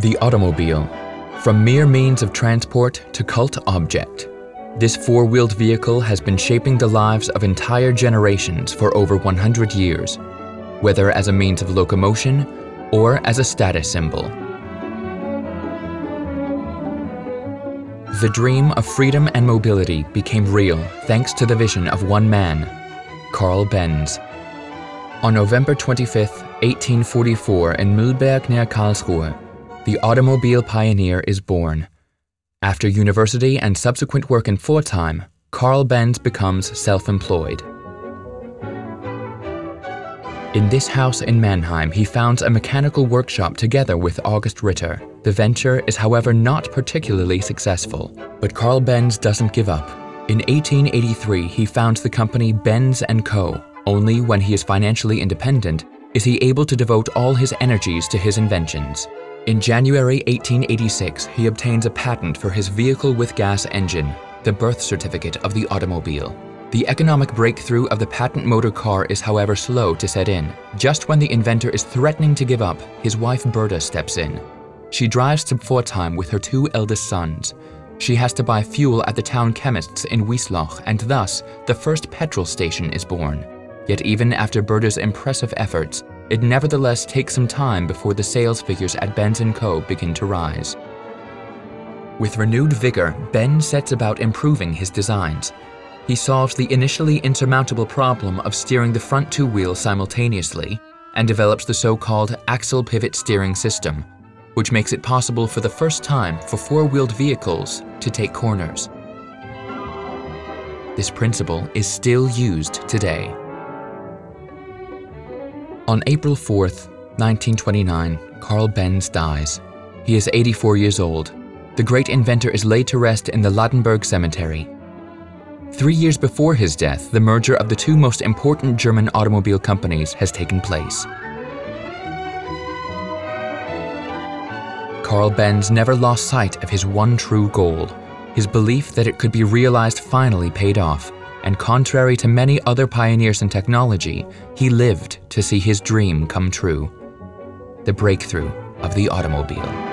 The automobile, from mere means of transport to cult object. This four wheeled vehicle has been shaping the lives of entire generations for over 100 years, whether as a means of locomotion or as a status symbol. The dream of freedom and mobility became real thanks to the vision of one man, Carl Benz. On November 25, 1844, in Mühlburg near Karlsruhe, the automobile pioneer is born. After university and subsequent work in Pforzheim, Carl Benz becomes self employed. In this house in Mannheim, he founds a mechanical workshop together with August Ritter. The venture is, however, not particularly successful, but Carl Benz doesn't give up. In 1883, he founds the company Benz & Co. Only when he is financially independent is he able to devote all his energies to his inventions. In January 1886, he obtains a patent for his vehicle with gas engine, the birth certificate of the automobile. The economic breakthrough of the patent motor car is, however, slow to set in. Just when the inventor is threatening to give up, his wife Berta steps in. She drives to Pforzheim with her two eldest sons. She has to buy fuel at the town chemist's in Wiesloch, and thus the first petrol station is born. Yet even after Berta's impressive efforts, it nevertheless takes some time before the sales figures at Benz & Co. begin to rise. With renewed vigor, Benz sets about improving his designs. He solves the initially insurmountable problem of steering the front two wheels simultaneously and develops the so-called axle pivot steering system, which makes it possible for the first time for four-wheeled vehicles to take corners. This principle is still used today. On April 4, 1929, Carl Benz dies. He is 84 years old. The great inventor is laid to rest in the Ladenburg Cemetery. Three years before his death, the merger of the two most important German automobile companies has taken place. Carl Benz never lost sight of his one true goal. His belief that it could be realized finally paid off and contrary to many other pioneers in technology, he lived to see his dream come true the breakthrough of the automobile.